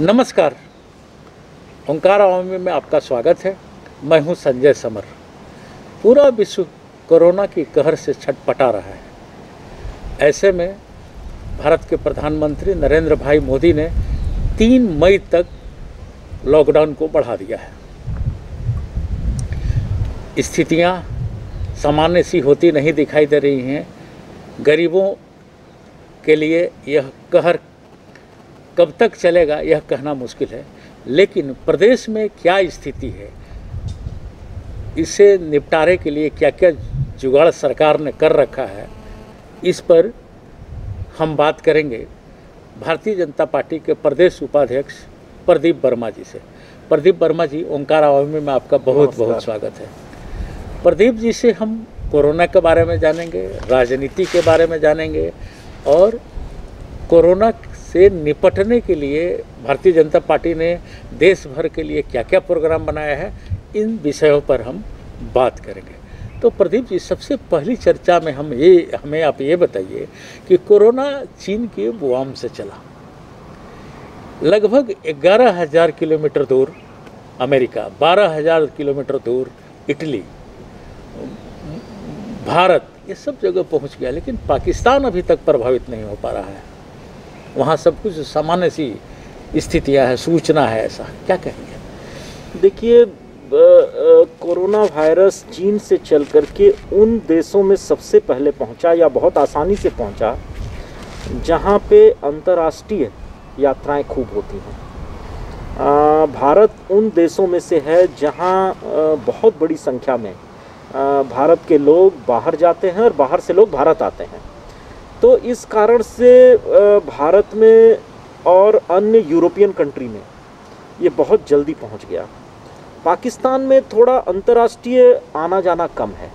नमस्कार। ओंकार अवामी में आपका स्वागत है। मैं हूँ संजय समर। पूरा विश्व कोरोना की कहर से छटपटा रहा है। ऐसे में भारत के प्रधानमंत्री नरेंद्र भाई मोदी ने तीन मई तक लॉकडाउन को बढ़ा दिया है। स्थितियाँ सामान्य सी होती नहीं दिखाई दे रही हैं। गरीबों के लिए यह कहर कब तक चलेगा यह कहना मुश्किल है। लेकिन प्रदेश में क्या स्थिति है इसे निपटारे के लिए क्या क्या जुगाड़ सरकार ने कर रखा है इस पर हम बात करेंगे। भारतीय जनता पार्टी के प्रदेश उपाध्यक्ष प्रदीप वर्मा जी से। प्रदीप वर्मा जी ओंकार आवामी में आपका बहुत बहुत स्वागत है। प्रदीप जी से हम कोरोना के बारे में जानेंगे राजनीति के बारे में जानेंगे और कोरोना से निपटने के लिए भारतीय जनता पार्टी ने देश भर के लिए क्या क्या प्रोग्राम बनाया है, इन विषयों पर हम बात करेंगे। तो प्रदीप जी, सबसे पहली चर्चा में हम ये, हमें आप ये बताइए कि कोरोना चीन के बुआम से चला। लगभग ग्यारह हज़ार किलोमीटर दूर अमेरिका, बारह हज़ार किलोमीटर दूर इटली, भारत, ये सब जगह पहुँच गया, लेकिन पाकिस्तान अभी तक प्रभावित नहीं हो पा रहा है। वहाँ सब कुछ सामान्य सी स्थितियाँ है, सूचना है ऐसा। क्या कहेंगे? देखिए कोरोना वायरस चीन से चल करके उन देशों में सबसे पहले पहुँचा या बहुत आसानी से पहुँचा, जहाँ पे अंतर्राष्ट्रीय यात्राएँ खूब होती हैं। भारत उन देशों में से है जहाँ बहुत बड़ी संख्या में भारत के लोग बाहर जाते हैं और बाहर से लोग भारत आते हैं। तो इस कारण से भारत में और अन्य यूरोपियन कंट्री में ये बहुत जल्दी पहुँच गया। पाकिस्तान में थोड़ा अंतर्राष्ट्रीय आना जाना कम है,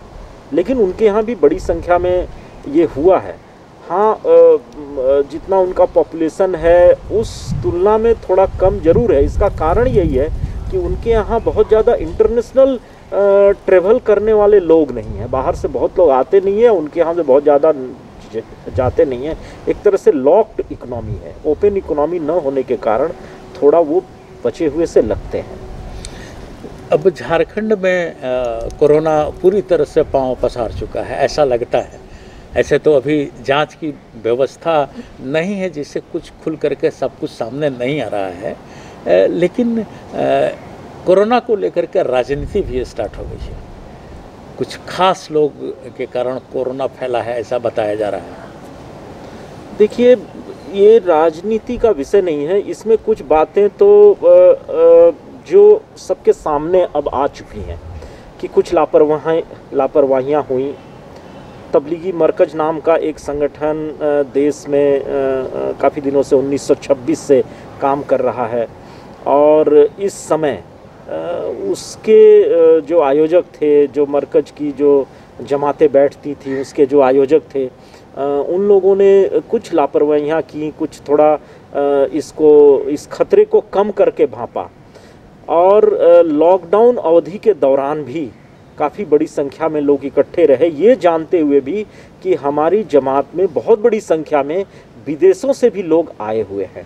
लेकिन उनके यहाँ भी बड़ी संख्या में ये हुआ है। हाँ जितना उनका पॉपुलेशन है, उस तुलना में थोड़ा कम ज़रूर है। इसका कारण यही है कि उनके यहाँ बहुत ज़्यादा इंटरनेशनल ट्रेवल करने वाले लोग नहीं हैं। बाहर से बहुत लोग आते नहीं हैं, उनके यहाँ से बहुत ज़्यादा जाते नहीं हैं। एक तरह से लॉक्ड इकोनॉमी है। ओपन इकोनॉमी न होने के कारण थोड़ा वो बचे हुए से लगते हैं। अब झारखंड में कोरोना पूरी तरह से पाँव पसार चुका है। ऐसा लगता है। ऐसे तो अभी जाँच की व्यवस्था नहीं है जिससे कुछ खुल करके सब कुछ सामने नहीं आ रहा है। लेकिन कोरोना को लेकर के राजनीति भी स्टार्ट हो गई है। कुछ खास लोग के कारण कोरोना फैला है, ऐसा बताया जा रहा है। देखिए, ये राजनीति का विषय नहीं है। इसमें कुछ बातें तो जो सबके सामने अब आ चुकी हैं कि कुछ लापरवाह, लापरवाहियाँ हुई। तबलीगी मरकज नाम का एक संगठन देश में काफ़ी दिनों से 1926 से काम कर रहा है। और इस समय उसके जो आयोजक थे, जो मरकज की जो जमातें बैठती थी, उसके जो आयोजक थे उन लोगों ने कुछ लापरवाहियाँ की, कुछ थोड़ा इसको, इस खतरे को कम करके भापा। और लॉकडाउन अवधि के दौरान भी काफ़ी बड़ी संख्या में लोग इकट्ठे रहे। ये जानते हुए भी कि हमारी जमात में बहुत बड़ी संख्या में विदेशों से भी लोग आए हुए हैं।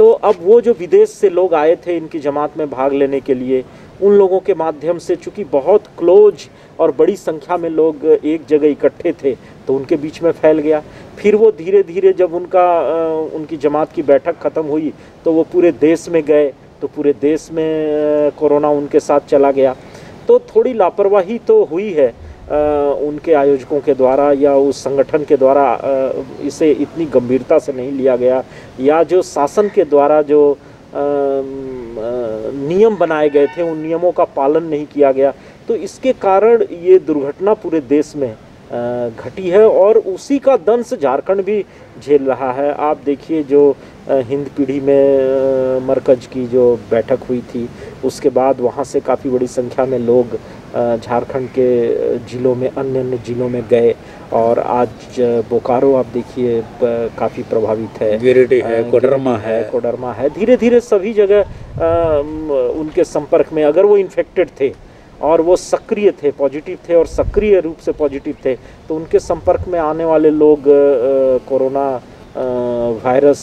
तो अब वो जो विदेश से लोग आए थे इनकी जमात में भाग लेने के लिए, उन लोगों के माध्यम से चूँकि बहुत क्लोज और बड़ी संख्या में लोग एक जगह इकट्ठे थे तो उनके बीच में फैल गया। फिर वो धीरे धीरे जब उनका उनकी जमात की बैठक ख़त्म हुई तो वो पूरे देश में गए तो पूरे देश में कोरोना उनके साथ चला गया। तो थोड़ी लापरवाही तो हुई है उनके आयोजकों के द्वारा या उस संगठन के द्वारा इसे इतनी गंभीरता से नहीं लिया गया या जो शासन के द्वारा जो नियम बनाए गए थे, उन नियमों का पालन नहीं किया गया। तो इसके कारण ये दुर्घटना पूरे देश में घटी है और उसी का दंश झारखंड भी झेल रहा है। आप देखिए जो हिंद पीढ़ी में मरकज की जो बैठक हुई थी, उसके बाद वहाँ से काफ़ी बड़ी संख्या में लोग झारखंड के ज़िलों में अन्य अन्य ज़िलों में गए और आज बोकारो आप देखिए काफ़ी प्रभावित है। गिरिडीह है कोडरमा है। कोडरमा है। धीरे धीरे सभी जगह उनके संपर्क में अगर वो इन्फेक्टेड थे और वो सक्रिय थे पॉजिटिव थे और सक्रिय रूप से पॉजिटिव थे तो उनके संपर्क में आने वाले लोग कोरोना वायरस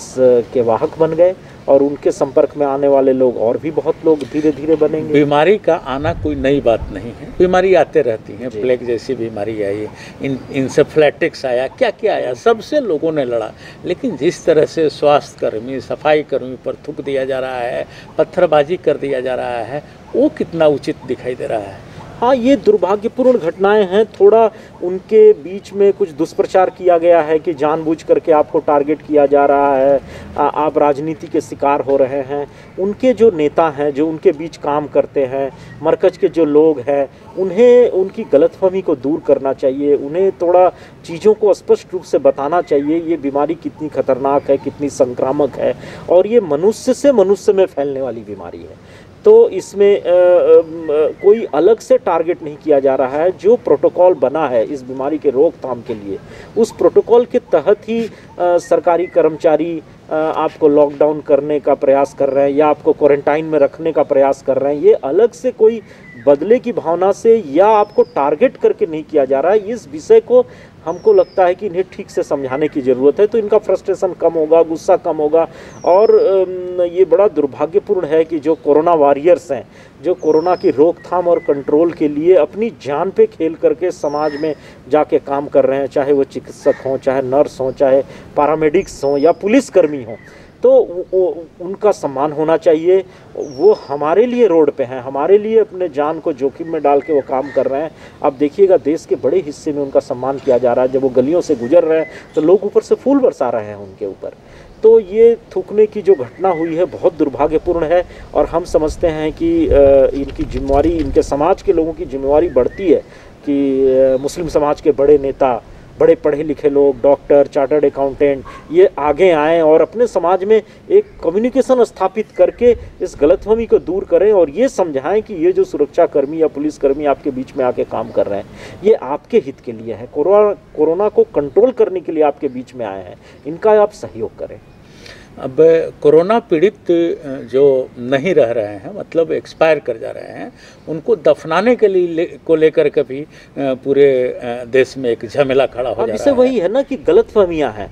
के वाहक बन गए। और उनके संपर्क में आने वाले लोग और भी बहुत लोग धीरे धीरे बनेंगे। बीमारी का आना कोई नई बात नहीं है। बीमारी आते रहती हैं। प्लेग जैसी बीमारी आई इन इंसेफ्लेटिक्स आया क्या क्या आया सबसे लोगों ने लड़ा। लेकिन जिस तरह से स्वास्थ्य कर्मी सफ़ाई कर्मी पर थूक दिया जा रहा है पत्थरबाजी कर दिया जा रहा है वो कितना उचित दिखाई दे रहा है? हाँ ये दुर्भाग्यपूर्ण घटनाएँ हैं। थोड़ा उनके बीच में कुछ दुष्प्रचार किया गया है कि जानबूझ करके आपको टारगेट किया जा रहा है। आ, आप राजनीति के शिकार हो रहे हैं। उनके जो नेता हैं जो उनके बीच काम करते हैं मरकज के जो लोग हैं उन्हें उनकी गलतफहमी को दूर करना चाहिए। उन्हें थोड़ा चीज़ों को स्पष्ट रूप से बताना चाहिए ये बीमारी कितनी खतरनाक है कितनी संक्रामक है। और ये मनुष्य से मनुष्य में फैलने वाली बीमारी है। तो इसमें अ, अ, कोई अलग से टारगेट नहीं किया जा रहा है जो प्रोटोकॉल बना है इस बीमारी के रोकथाम के लिए। उस प्रोटोकॉल के तहत ही अ, सरकारी कर्मचारी आपको लॉकडाउन करने का प्रयास कर रहे हैं या आपको क्वारंटाइन में रखने का प्रयास कर रहे हैं ये अलग से कोई बदले की भावना से या आपको टारगेट करके नहीं किया जा रहा है। इस विषय को हमको लगता है कि इन्हें ठीक से समझाने की ज़रूरत है तो इनका फ्रस्ट्रेशन कम होगा, गुस्सा कम होगा और ये बड़ा दुर्भाग्यपूर्ण है कि जो कोरोना वॉरियर्स हैं, जो कोरोना की रोकथाम और कंट्रोल के लिए अपनी जान पे खेल करके समाज में जाके काम कर रहे हैं, चाहे वो चिकित्सक हों, चाहे नर्स हों, चाहे पारामेडिक्स हों या पुलिसकर्मी हों तो उनका सम्मान होना चाहिए। वो हमारे लिए रोड पे हैं, हमारे लिए अपने जान को जोखिम में डाल के वो काम कर रहे हैं। अब देखिएगा, देश के बड़े हिस्से में उनका सम्मान किया जा रहा है। जब वो गलियों से गुजर रहे हैं तो लोग ऊपर से फूल बरसा रहे हैं उनके ऊपर। तो ये थूकने की जो घटना हुई है, बहुत दुर्भाग्यपूर्ण है। और हम समझते हैं कि इनकी जिम्मेवारी, इनके समाज के लोगों की जिम्मेवारी बढ़ती है कि मुस्लिम समाज के बड़े नेता बड़े पढ़े लिखे लोग डॉक्टर चार्टर्ड अकाउंटेंट ये आगे आएँ और अपने समाज में एक कम्युनिकेशन स्थापित करके इस गलतफहमी को दूर करें और ये समझाएँ कि ये जो सुरक्षाकर्मी या पुलिसकर्मी आपके बीच में आके काम कर रहे हैं, ये आपके हित के लिए है। कोरोना कोरोना को कंट्रोल करने के लिए आपके बीच में आए हैं। इनका आप सहयोग करें। अब कोरोना पीड़ित जो नहीं रह रहे हैं मतलब एक्सपायर कर जा रहे हैं उनको दफनाने के लिए ले, को लेकर के भी पूरे देश में एक झमेला खड़ा हो अब जा इसे रहा है। वही है ना कि गलत फहमियाँ हैं।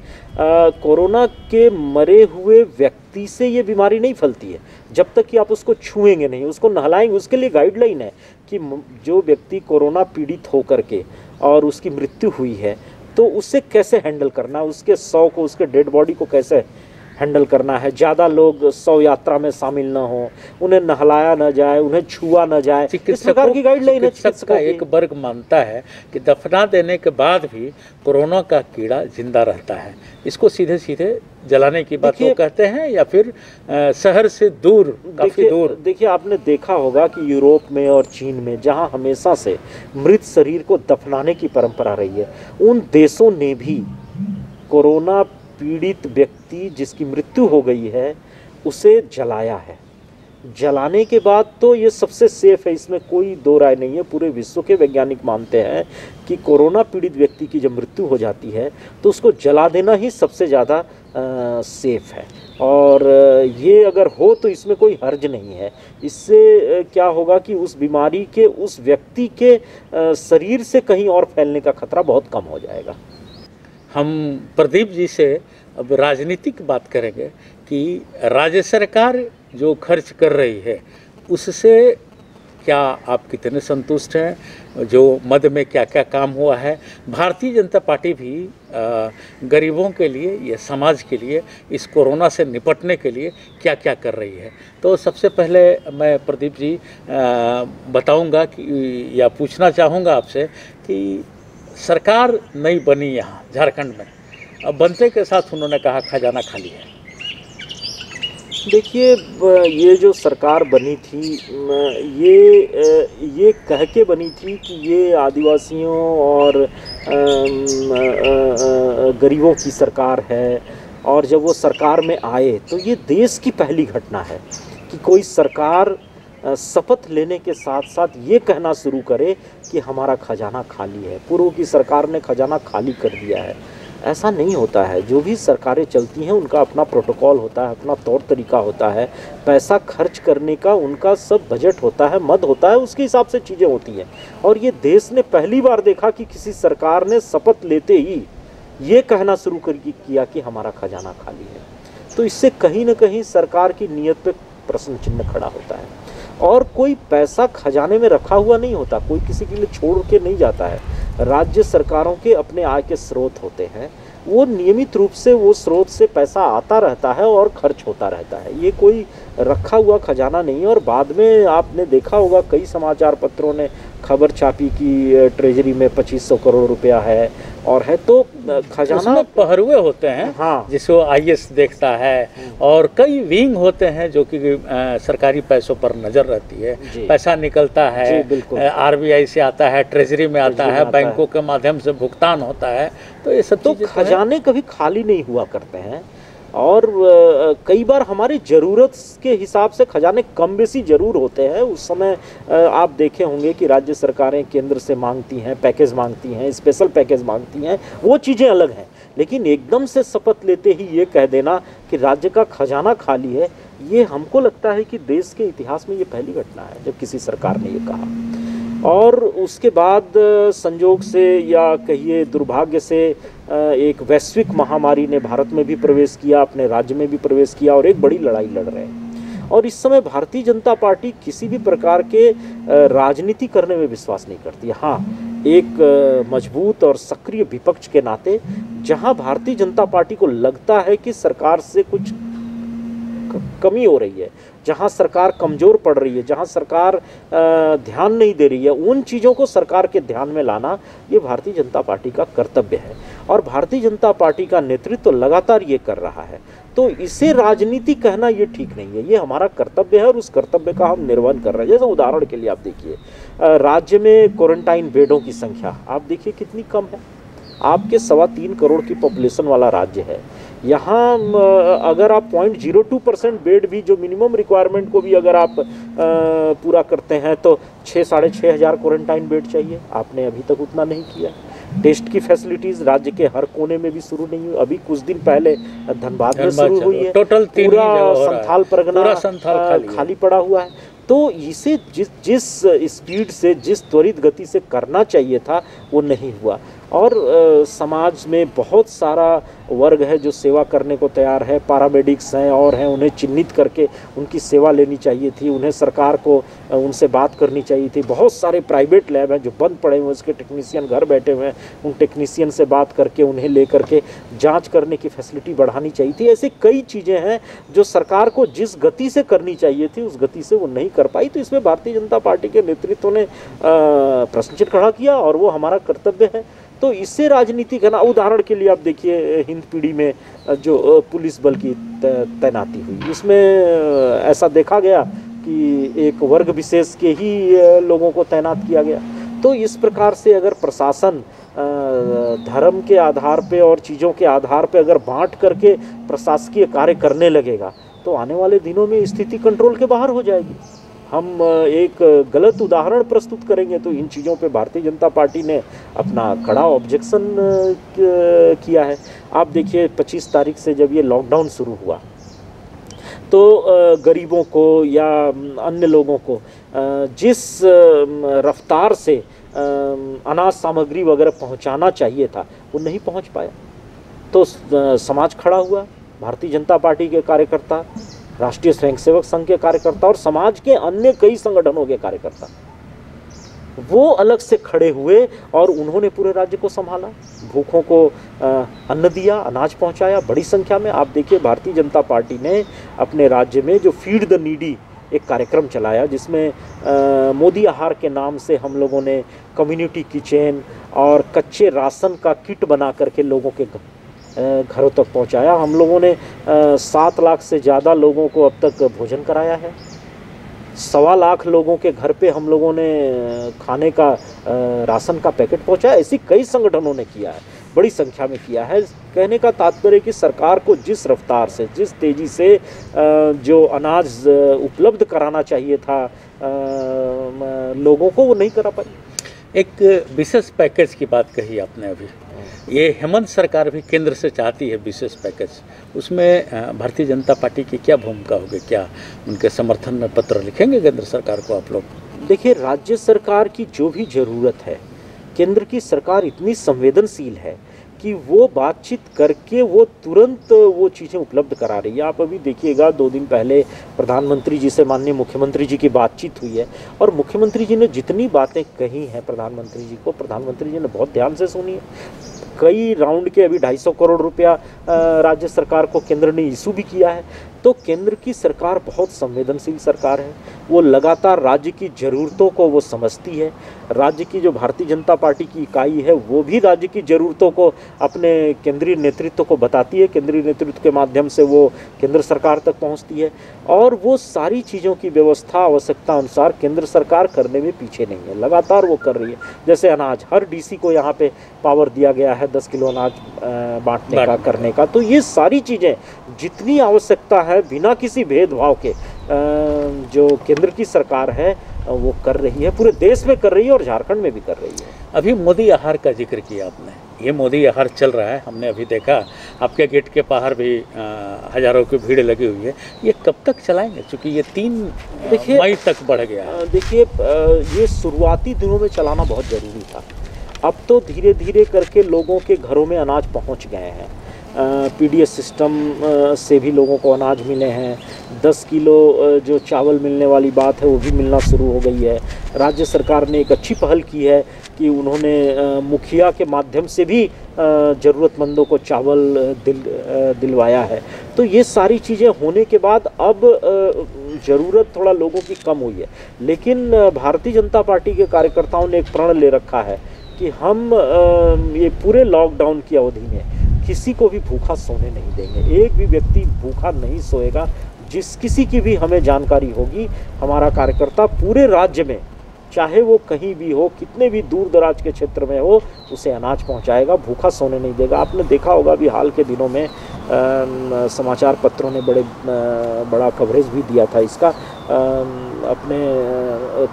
कोरोना के मरे हुए व्यक्ति से ये बीमारी नहीं फैलती है। जब तक कि आप उसको छुएँगे नहीं उसको नहलाएँगे उसके लिए गाइडलाइन है कि जो व्यक्ति कोरोना पीड़ित होकर के और उसकी मृत्यु हुई है तो उससे कैसे हैंडल करना उसके शव को उसके डेड बॉडी को कैसे हैंडल करना है। ज़्यादा लोग सौ यात्रा में शामिल न हो उन्हें नहलाया ना जाए उन्हें छुआ ना जाए। इस प्रकार की गाइडलाइन है चिकित्सक एक वर्ग मानता है कि दफना देने के बाद भी कोरोना का कीड़ा ज़िंदा रहता है। इसको सीधे सीधे जलाने की बात वो कहते हैं या फिर शहर से दूर काफ़ी दूर। देखिए आपने देखा होगा कि यूरोप में और चीन में जहाँ हमेशा से मृत शरीर को दफनाने की परंपरा रही है उन देशों ने भी कोरोना पीड़ित व्यक्ति जिसकी मृत्यु हो गई है, उसे जलाया है। जलाने के बाद तो ये सबसे सेफ़ है, इसमें कोई दो राय नहीं है। पूरे विश्व के वैज्ञानिक मानते हैं कि कोरोना पीड़ित व्यक्ति की जब मृत्यु हो जाती है तो उसको जला देना ही सबसे ज़्यादा सेफ़ है। और ये अगर हो तो इसमें कोई हर्ज नहीं है। इससे क्या होगा कि उस बीमारी के, उस व्यक्ति के शरीर से कहीं और फैलने का खतरा बहुत कम हो जाएगा। हम प्रदीप जी से अब राजनीतिक बात करेंगे कि राज्य सरकार जो खर्च कर रही है, उससे क्या आप कितने संतुष्ट हैं? जो मद में क्या क्या काम हुआ है? भारतीय जनता पार्टी भी गरीबों के लिए या समाज के लिए, इस कोरोना से निपटने के लिए क्या क्या कर रही है? तो सबसे पहले मैं प्रदीप जी बताऊँगा कि, या पूछना चाहूँगा आपसे कि सरकार नई बनी यहाँ, झारखंड में। अब बनते के साथ उन्होंने कहा, खजाना खाली है। देखिए ये जो सरकार बनी थी ये ये कह के बनी थी कि ये आदिवासियों और गरीबों की सरकार है और जब वो सरकार में आए तो ये देश की पहली घटना है कि कोई सरकार शपथ लेने के साथ साथ ये कहना शुरू करे कि हमारा खजाना खाली है। पूर्व की सरकार ने खजाना खाली कर दिया है। ऐसा नहीं होता है। जो भी सरकारें चलती हैं, उनका अपना प्रोटोकॉल होता है, अपना तौर तरीका होता है। पैसा खर्च करने का, उनका सब बजट होता है, मद होता है, उसके हिसाब से चीज़ें होती हैं। और ये देश ने पहली बार देखा कि किसी सरकार ने शपथ लेते ही ये कहना शुरू कर किया कि हमारा खजाना खाली है। तो इससे कहीं ना कहीं सरकार की नीयत पर प्रश्न चिन्ह खड़ा होता है। और कोई पैसा खजाने में रखा हुआ नहीं होता, कोई किसी के लिए छोड़ के नहीं जाता है। राज्य सरकारों के अपने आय के स्रोत होते हैं। वो नियमित रूप से वो स्रोत से पैसा आता रहता है और खर्च होता रहता है। ये कोई रखा हुआ खजाना नहीं है और बाद में आपने देखा होगा, कई समाचार पत्रों ने खबर छापी कि ट्रेजरी में 2500 करोड़ रुपया है और है तो खजाना पहरुए होते हैं हाँ। जिसको आईएस देखता है और कई विंग होते हैं जो कि सरकारी पैसों पर नज़र रहती है। पैसा निकलता है। आरबीआई से आता है ट्रेजरी में आता है बैंकों के माध्यम से भुगतान होता है तो ये सब तो तो। खजाने कभी खाली नहीं हुआ करते हैं? और कई बार हमारी ज़रूरत के हिसाब से खजाने कम बेसी ज़रूर होते हैं। उस समय आप देखे होंगे कि राज्य सरकारें केंद्र से मांगती हैं, पैकेज मांगती हैं, स्पेशल पैकेज मांगती हैं, वो चीज़ें अलग हैं। लेकिन एकदम से शपथ लेते ही ये कह देना कि राज्य का खजाना खाली है, ये हमको लगता है कि देश के इतिहास में ये पहली घटना है, जब किसी सरकार ने ये कहा। और उसके बाद संजोग से या कहिए दुर्भाग्य से एक वैश्विक महामारी ने भारत में भी प्रवेश किया, अपने राज्य में भी प्रवेश किया और एक बड़ी लड़ाई लड़ रहे हैं। और इस समय भारतीय जनता पार्टी किसी भी प्रकार के राजनीति करने में विश्वास नहीं करती। हाँ एक मज़बूत और सक्रिय विपक्ष के नाते जहाँ भारतीय जनता पार्टी को लगता है कि सरकार से कुछ कमी हो रही है, जहाँ सरकार कमज़ोर पड़ रही है, जहाँ सरकार ध्यान नहीं दे रही है, उन चीज़ों को सरकार के ध्यान में लाना ये भारतीय जनता पार्टी का कर्तव्य है। और भारतीय जनता पार्टी का नेतृत्व तो लगातार ये कर रहा है। तो इसे राजनीति कहना ये ठीक नहीं है, ये हमारा कर्तव्य है और उस कर्तव्य का हम निर्वहन कर रहे हैं। जैसे उदाहरण के लिए आप देखिए राज्य में क्वारंटाइन बेडों की संख्या, आप देखिए कितनी कम है। आपके सवा तीन करोड़ की पॉपुलेशन वाला राज्य है। यहाँ अगर आप point zero two percent bed भी जो मिनिमम रिक्वायरमेंट को भी अगर आप पूरा करते हैं तो छः साढ़े छः हज़ार क्वारंटाइन बेड चाहिए। आपने अभी तक उतना नहीं किया। टेस्ट की फैसिलिटीज़ राज्य के हर कोने में भी शुरू नहीं हुई। अभी कुछ दिन पहले धनबाद में शुरू हुई है। टोटल पूरा। संथाल परगना संथाल खाली खाली पड़ा हुआ है। तो इसे जिस जिस स्पीड से जिस त्वरित गति से करना चाहिए था वो नहीं हुआ। और समाज में बहुत सारा वर्ग है जो सेवा करने को तैयार है पैरामेडिक्स हैं और हैं, उन्हें चिन्हित करके उनकी सेवा लेनी चाहिए थी, उन्हें सरकार को उनसे बात करनी चाहिए थी। बहुत सारे प्राइवेट लैब हैं जो बंद पड़े हुए हैं, उसके टेक्नीसियन घर बैठे हुए हैं, उन टेक्नीसियन से बात करके, उन्हें ले करके जाँच करने की फैसिलिटी बढ़ानी चाहिए थी। ऐसी कई चीज़ें हैं जो सरकार को जिस गति से करनी चाहिए थी, उस गति से वो नहीं कर पाई। तो इसमें भारतीय जनता पार्टी के नेतृत्व ने प्रश्न खड़ा किया और वो हमारा कर्तव्य है। तो इससे राजनीति करना उदाहरण के लिए आप देखिए हिंद पीढ़ी में जो पुलिस बल की तैनाती हुई। इसमें ऐसा देखा गया कि एक वर्ग विशेष के ही लोगों को तैनात किया गया। तो इस प्रकार से अगर प्रशासन धर्म के आधार पे और चीज़ों के आधार पे अगर बांट करके प्रशासकीय कार्य करने लगेगा तो आने वाले दिनों में स्थिति कंट्रोल के बाहर हो जाएगी। हम एक गलत उदाहरण प्रस्तुत करेंगे तो इन चीज़ों पे भारतीय जनता पार्टी ने अपना कड़ा ऑब्जेक्शन किया है। आप देखिए 25 तारीख से जब ये लॉकडाउन शुरू हुआ तो गरीबों को या अन्य लोगों को जिस रफ्तार से अनाज सामग्री वगैरह पहुंचाना चाहिए था, वो नहीं पहुँच पाया। तो समाज खड़ा हुआ, भारतीय जनता पार्टी के कार्यकर्ता राष्ट्रीय स्वयंसेवक संघ के कार्यकर्ता और समाज के अन्य कई संगठनों के कार्यकर्ता। वो अलग से खड़े हुए और उन्होंने पूरे राज्य को संभाला। भूखों को अन्न दिया अनाज पहुँचाया बड़ी संख्या में। आप देखिए भारतीय जनता पार्टी ने अपने राज्य में जो फ़ीड द नीडी एक कार्यक्रम चलाया जिसमें अ, मोदी आहार के नाम से हम लोगों ने कम्युनिटी किचन और कच्चे राशन का किट बना करके लोगों के घरों तक पहुँचाया। हम लोगों ने सात लाख से ज़्यादा लोगों को अब तक भोजन कराया है। सवा लाख लोगों के घर पे हम लोगों ने खाने का राशन का पैकेट पहुँचाया। ऐसी कई संगठनों ने किया है, बड़ी संख्या में किया है। कहने का तात्पर्य कि सरकार को जिस रफ्तार से, जिस तेज़ी से जो अनाज उपलब्ध कराना चाहिए था लोगों को वो नहीं करा पाई। एक विशेष पैकेज की बात कही आपने अभी। ये हेमंत सरकार भी केंद्र से चाहती है विशेष पैकेज। उसमें भारतीय जनता पार्टी की क्या भूमिका होगी? क्या उनके समर्थन में पत्र लिखेंगे केंद्र सरकार को आप लोग? देखिए, राज्य सरकार की जो भी ज़रूरत है, केंद्र की सरकार इतनी संवेदनशील है कि वो बातचीत करके वो तुरंत, वो चीज़ें उपलब्ध करा रही है। आप अभी देखिएगा, दो दिन पहले प्रधानमंत्री जी से माननीय मुख्यमंत्री जी की बातचीत हुई है और मुख्यमंत्री जी ने जितनी बातें कही हैं प्रधानमंत्री जी को, प्रधानमंत्री जी ने बहुत ध्यान से सुनी है। कई राउंड के अभी 250 करोड़ रुपया राज्य सरकार को केंद्र ने इशू भी किया है। तो केंद्र की सरकार बहुत संवेदनशील सरकार है। वो लगातार राज्य की ज़रूरतों को वो समझती है। राज्य की जो भारतीय जनता पार्टी की इकाई है वो भी राज्य की ज़रूरतों को अपने केंद्रीय नेतृत्व को बताती है। केंद्रीय नेतृत्व के माध्यम से वो केंद्र सरकार तक पहुँचती है और वो सारी चीज़ों की व्यवस्था आवश्यकता अनुसार केंद्र सरकार करने में पीछे नहीं है। लगातार वो कर रही है। जैसे अनाज हर डीसी को यहाँ पे पावर दिया गया है दस किलो अनाज बांटने का। करने का। तो ये सारी चीज़ें जितनी आवश्यकता है बिना किसी भेदभाव के जो केंद्र की सरकार है वो कर रही है पूरे देश में कर रही है और झारखंड में भी कर रही है। अभी मोदी आहार का ज़िक्र किया आपने। ये मोदी आहार चल रहा है हमने अभी देखा। आपके गेट के बाहर भी हज़ारों की भीड़ लगी हुई है। ये कब तक चलाएँगे? क्योंकि ये तीन देखिए मई तक बढ़ गया देखिए ये शुरुआती दिनों में चलाना बहुत ज़रूरी था। अब तो धीरे धीरे करके लोगों के घरों में अनाज पहुँच गए हैं। पीडीएस सिस्टम से भी लोगों को अनाज मिले हैं। दस किलो जो चावल मिलने वाली बात है, वो भी मिलना शुरू हो गई है। राज्य सरकार ने एक अच्छी पहल की है कि उन्होंने मुखिया के माध्यम से भी ज़रूरतमंदों को चावल दिल दिलवाया है। तो ये सारी चीज़ें होने के बाद अब ज़रूरत थोड़ा लोगों की कम हुई है। लेकिन भारतीय जनता पार्टी के कार्यकर्ताओं ने एक प्रण ले रखा है कि हम ये पूरे लॉकडाउन की अवधि में किसी को भी भूखा सोने नहीं देंगे। एक भी व्यक्ति भूखा नहीं सोएगा जिस किसी की भी हमें जानकारी होगी हमारा कार्यकर्ता पूरे राज्य में चाहे वो कहीं भी हो कितने भी दूर दराज के क्षेत्र में हो उसे अनाज पहुंचाएगा भूखा सोने नहीं देगा। आपने देखा होगा अभी हाल के दिनों में आ, समाचार पत्रों ने बड़े आ, बड़ा कवरेज भी दिया था इसका। आ, अपने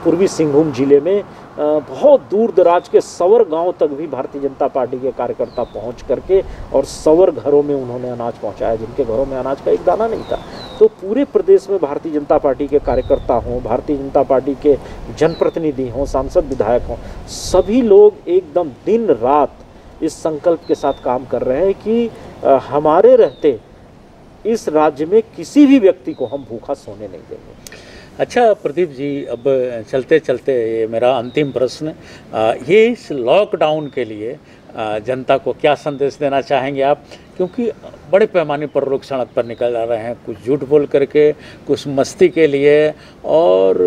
पूर्वी सिंहभूम ज़िले में बहुत दूर दराज के सवर गाँव तक भी भारतीय जनता पार्टी के कार्यकर्ता पहुँच करके और सवर घरों में उन्होंने अनाज पहुँचाया, जिनके घरों में अनाज का एक दाना नहीं था। तो पूरे प्रदेश में भारतीय जनता पार्टी के कार्यकर्ता हों, भारतीय जनता पार्टी के जनप्रतिनिधि हों, सांसद विधायक हों, सभी लोग एकदम दिन रात इस संकल्प के साथ काम कर रहे हैं कि हमारे रहते इस राज्य में किसी भी व्यक्ति को हम भूखा सोने नहीं देंगे। अच्छा प्रदीप जी, अब चलते चलते ये मेरा अंतिम प्रश्न ये इस लॉकडाउन के लिए जनता को क्या संदेश देना चाहेंगे आप? क्योंकि बड़े पैमाने पर लोग सड़क पर निकल आ रहे हैं, कुछ झूठ बोल करके, कुछ मस्ती के लिए, और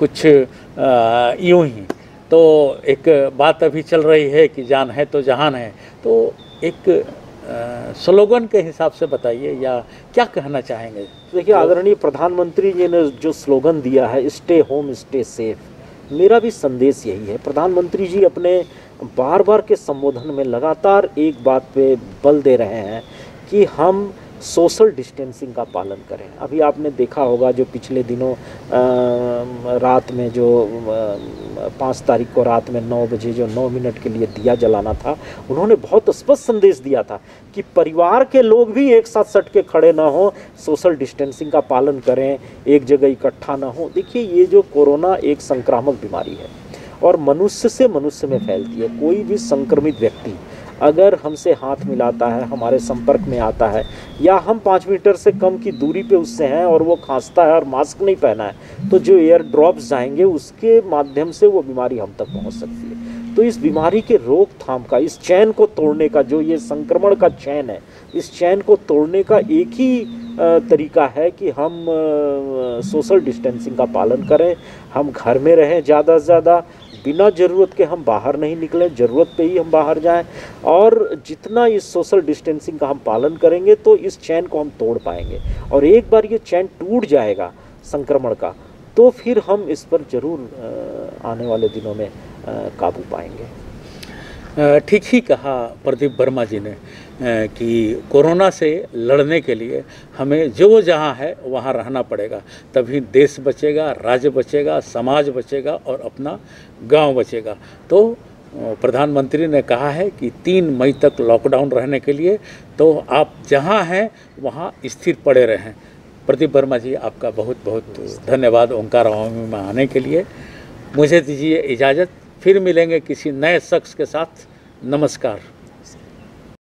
कुछ यूँ ही। तो एक बात अभी चल रही है कि जान है तो जहान है। तो एक स्लोगन के हिसाब से बताइए या क्या कहना चाहेंगे? देखिए, आदरणीय प्रधानमंत्री जी ने जो स्लोगन दिया है, स्टे होम, स्टे सेफ़ मेरा भी संदेश यही है। प्रधानमंत्री जी अपने बार बार के संबोधन में लगातार एक बात पे बल दे रहे हैं कि हम सोशल डिस्टेंसिंग का पालन करें। अभी आपने देखा होगा जो पिछले दिनों आ, रात में जो पाँच तारीख को रात में नौ बजे जो नौ मिनट के लिए दिया जलाना था उन्होंने बहुत स्पष्ट संदेश दिया था कि परिवार के लोग भी एक साथ सट के खड़े ना हो सोशल डिस्टेंसिंग का पालन करें एक जगह इकट्ठा ना हो। देखिए ये जो कोरोना एक संक्रामक बीमारी है और मनुष्य से मनुष्य में फैलती है कोई भी संक्रमित व्यक्ति अगर हमसे हाथ मिलाता है, हमारे संपर्क में आता है, या हम पाँच मीटर से कम की दूरी पे उससे हैं और वो खांसता है और मास्क नहीं पहना है तो जो एयर ड्रॉप्स जाएँगे, उसके माध्यम से वो बीमारी हम तक पहुँच सकती है। तो इस बीमारी के रोकथाम का, इस चैन को तोड़ने का, जो ये संक्रमण का चैन है, इस चैन को तोड़ने का एक ही तरीका है कि हम सोशल डिस्टेंसिंग का पालन करें, हम घर में रहें ज़्यादा से ज़्यादा बिना ज़रूरत के हम बाहर नहीं निकलें, ज़रूरत पे ही हम बाहर जाएँ। और जितना इस सोशल डिस्टेंसिंग का हम पालन करेंगे तो इस चैन को हम तोड़ पाएँगे। और एक बार ये चैन टूट जाएगा संक्रमण का तो फिर हम इस पर ज़रूर आने वाले दिनों में काबू पाएँगे। ठीक ही कहा प्रदीप वर्मा जी ने। कि कोरोना से लड़ने के लिए हमें जो जहाँ है वहाँ रहना पड़ेगा। तभी देश बचेगा, राज्य बचेगा, समाज बचेगा और अपना गाँव बचेगा। तो प्रधानमंत्री ने कहा है कि तीन मई तक लॉकडाउन रहने के लिए तो आप जहाँ हैं वहाँ स्थिर पड़े रहें। प्रदीप वर्मा जी, आपका बहुत बहुत धन्यवाद ओंकार में आने के लिए। मुझे दीजिए इजाज़त, फिर मिलेंगे किसी नए शख्स के साथ। नमस्कार।